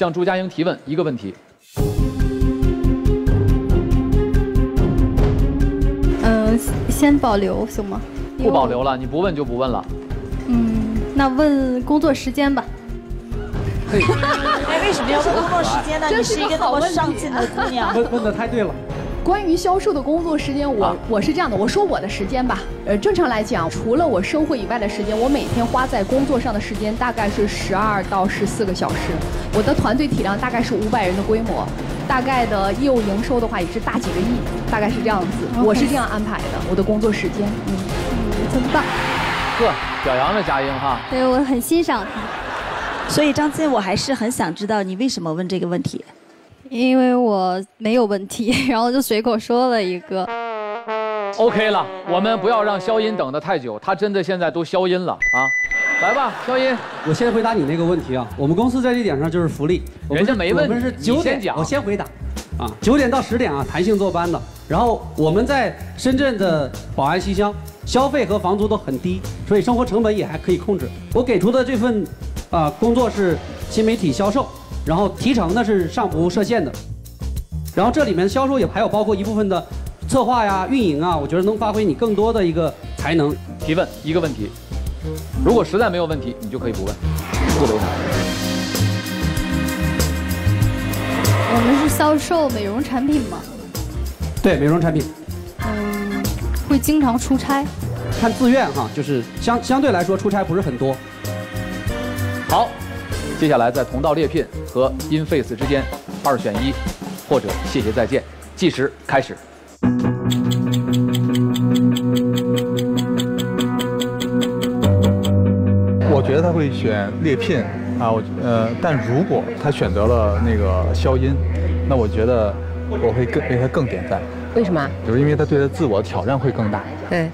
向朱家英提问一个问题。嗯，先保留行吗？不保留了，你不问就不问了。嗯，那问工作时间吧。哎，为什么要问工作时间呢？你是一个那么上进的姑娘。问问的太对了。关于销售的工作时间，我我是这样的，我说我的时间吧。呃，正常来讲，除了我生活以外的时间，我每天花在工作上的时间大概是十二到十四个小时。我的团队体量大概是五百人的规模，大概的业务营收的话也是大几个亿，大概是这样子。我是这样安排的，我的工作时间。嗯，真棒。呵，表扬了佳英哈。对，我很欣赏他。所以张晋，我还是很想知道你为什么问这个问题。因为我没有问题，然后就随口说了一个。OK 了，我们不要让肖音等得太久，他真的现在都消音了啊！来吧，肖音，我先回答你那个问题啊。我们公司在这点上就是福利，人家没问我们是九点，讲，我先回答。啊，九点到十点啊，弹性坐班的。然后我们在深圳的宝安西乡，消费和房租都很低，所以生活成本也还可以控制。我给出的这份啊工作是新媒体销售。然后提成呢是上浮设限的，然后这里面销售也还有包括一部分的策划呀、运营啊，我觉得能发挥你更多的一个才能。提问一个问题，如果实在没有问题，你就可以不问，不留难。我们是销售美容产品吗？对，美容产品。嗯，会经常出差。看自愿哈，就是相相对来说出差不是很多。好。接下来在同道猎聘和 Inface 之间二选一，或者谢谢再见，计时开始。我觉得他会选猎聘啊，我呃，但如果他选择了那个消音，那我觉得我会更为他更点赞。为什么？就是因为他对他自我挑战会更大。对。